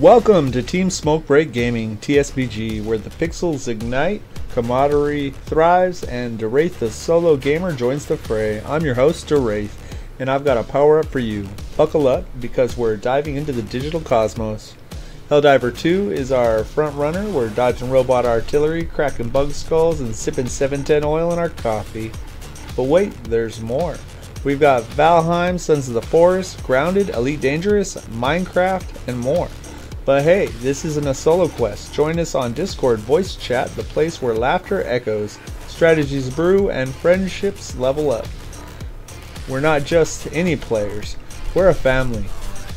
Welcome to Team Smoke Break Gaming, TSBG, where the pixels ignite, camaraderie thrives, and DaWraith the solo gamer joins the fray. I'm your host, DaWraith, and I've got a power up for you. Buckle up because we're diving into the digital cosmos. Helldiver 2 is our front runner. We're dodging robot artillery, cracking bug skulls, and sipping 710 oil in our coffee. But wait, there's more. We've got Valheim, Sons of the Forest, Grounded, Elite Dangerous, Minecraft, and more. But hey, this isn't a solo quest. Join us on Discord voice chat, the place where laughter echoes, strategies brew, and friendships level up. We're not just any players, we're a family.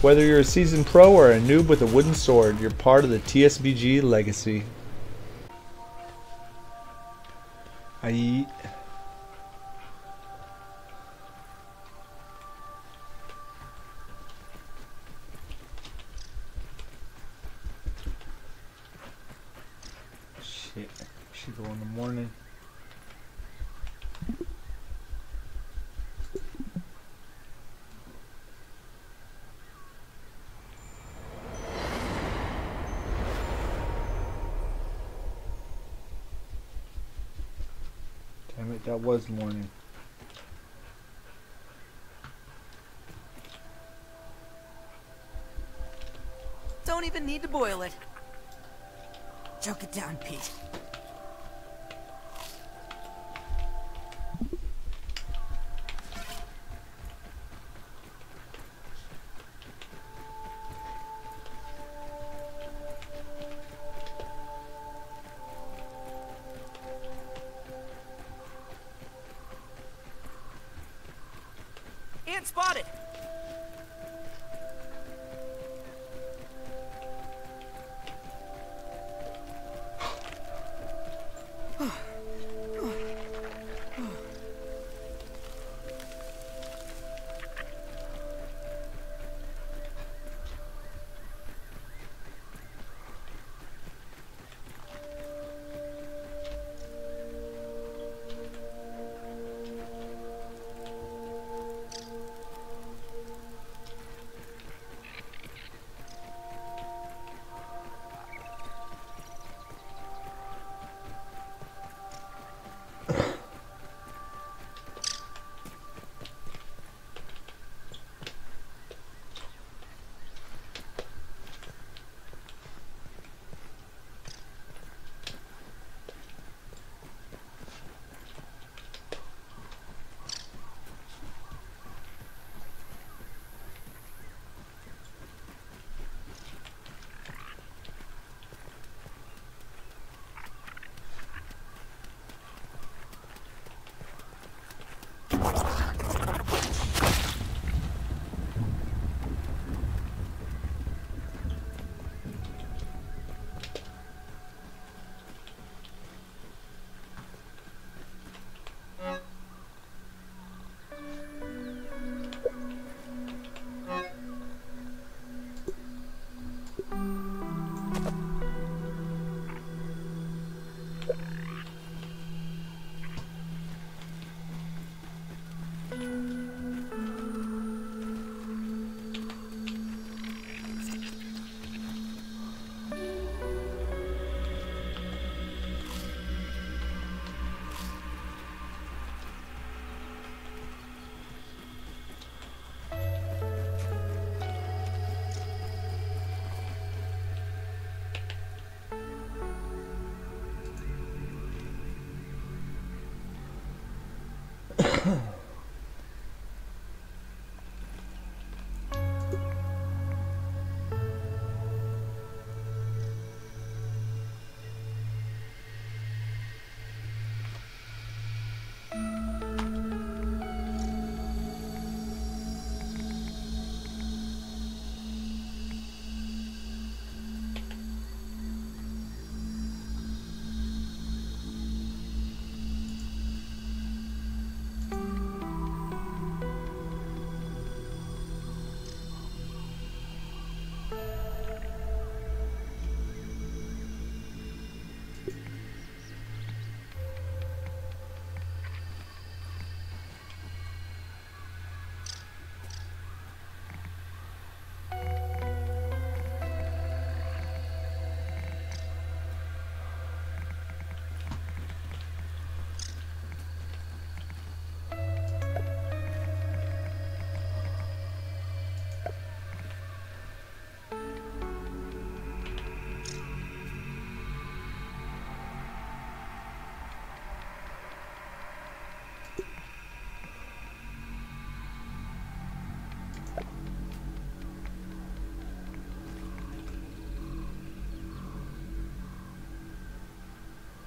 Whether you're a seasoned pro or a noob with a wooden sword, you're part of the TSBG legacy. I eat. Shit, should go in the morning. Damn it, that was morning. Don't even need to boil it. Choke it down, Pete.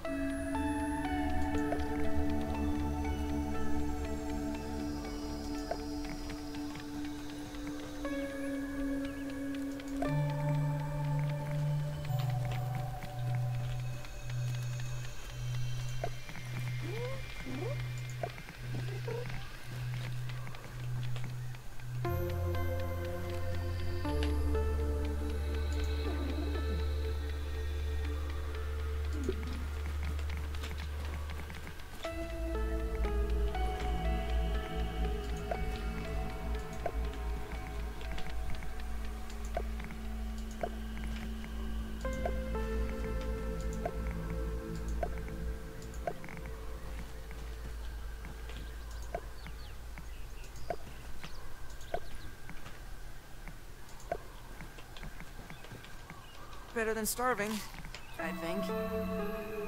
了。Better than starving, I think.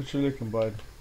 What you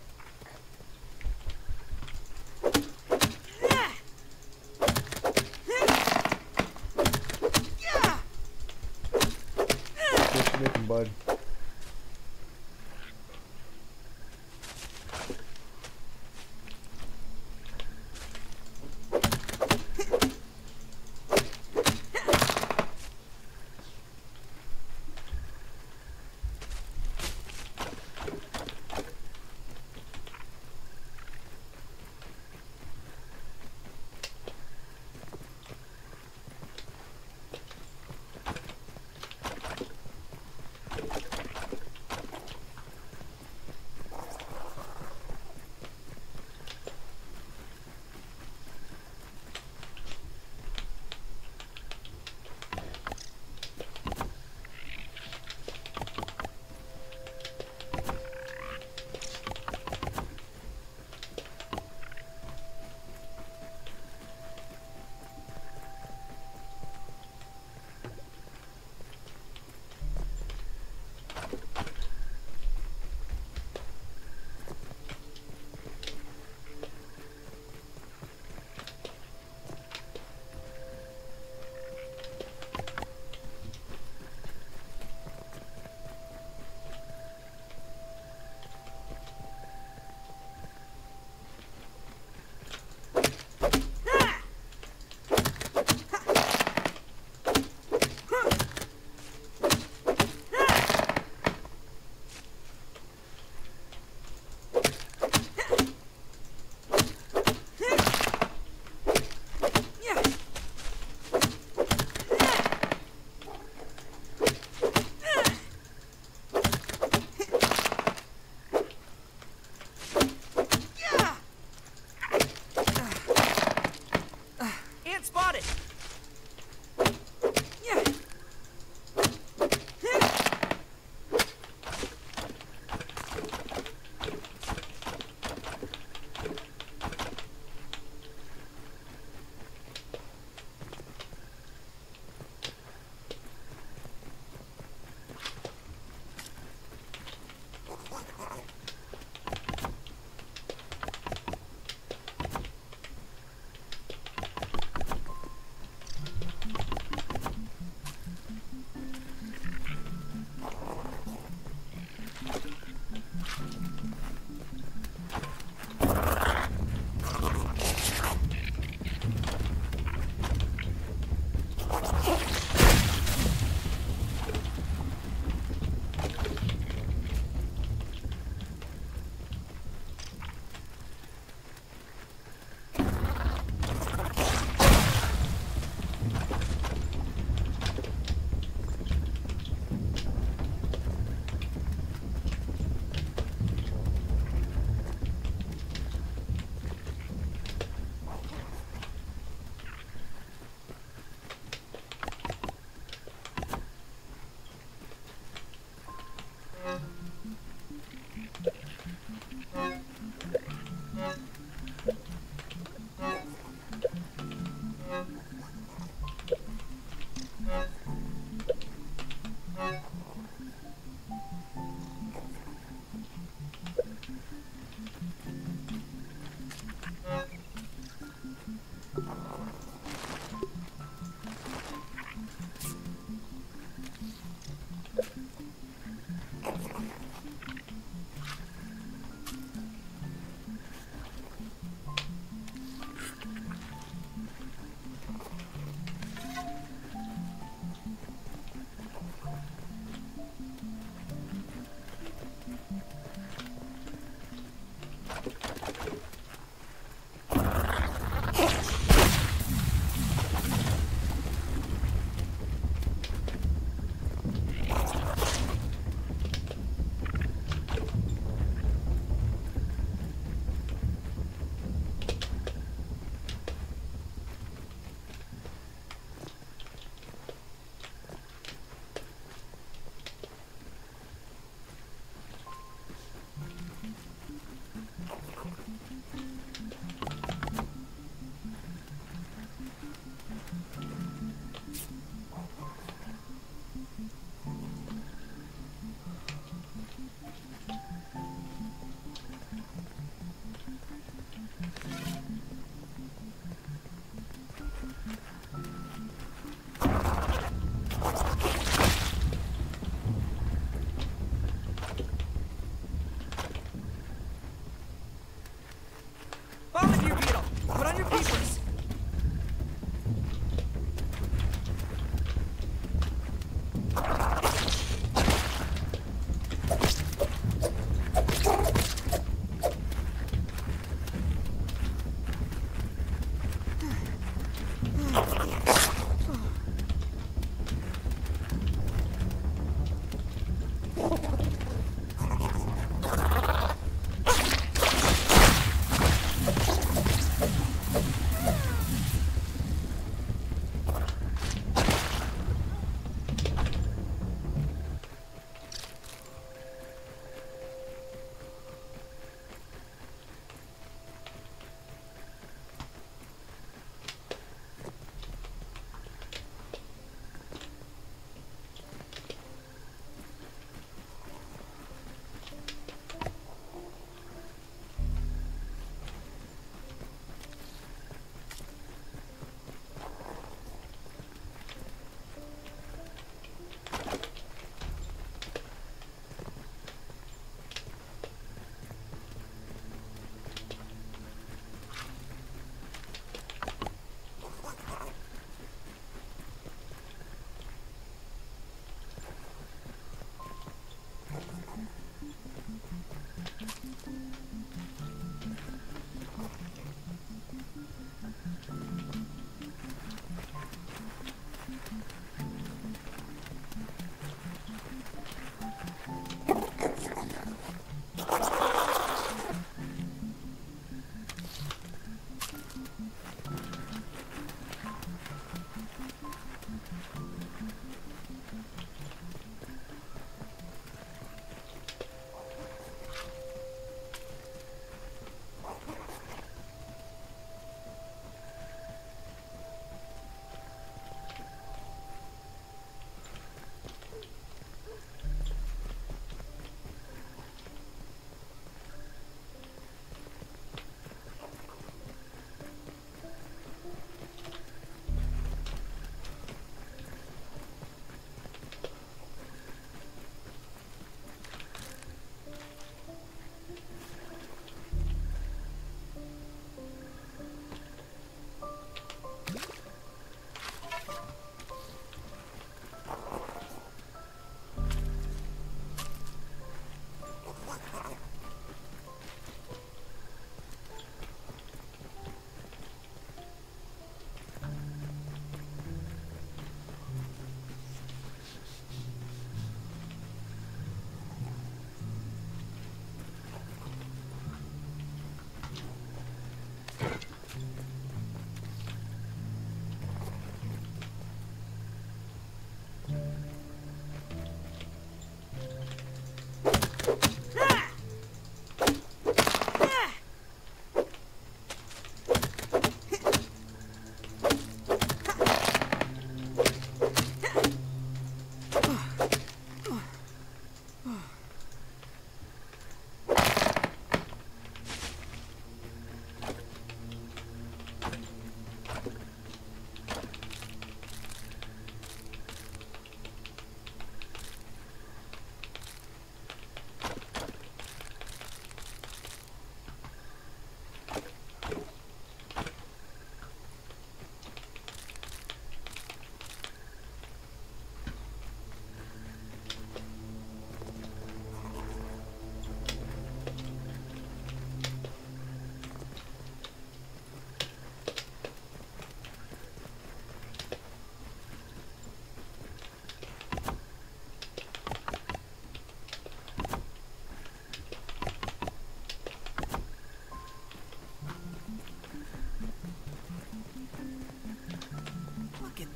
Can't spot it!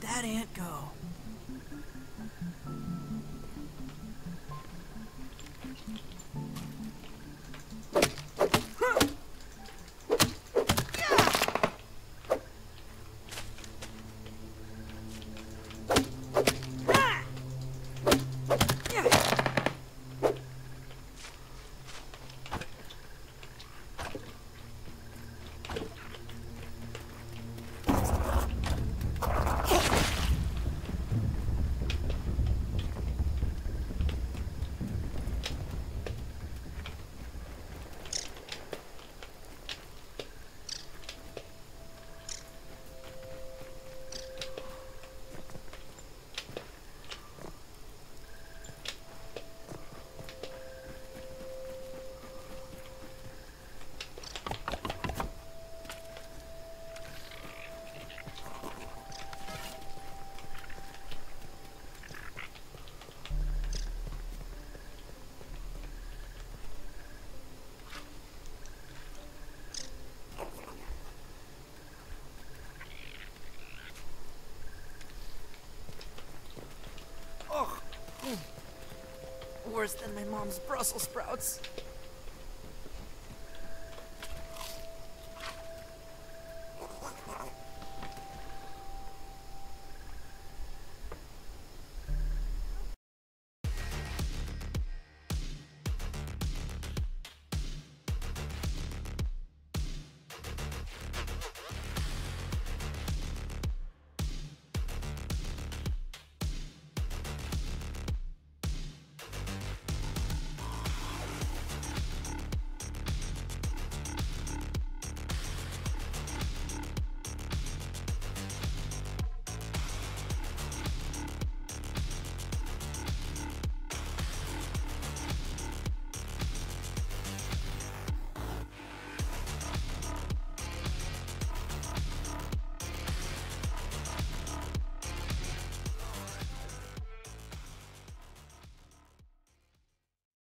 That ant go. Worse than my mom's Brussels sprouts.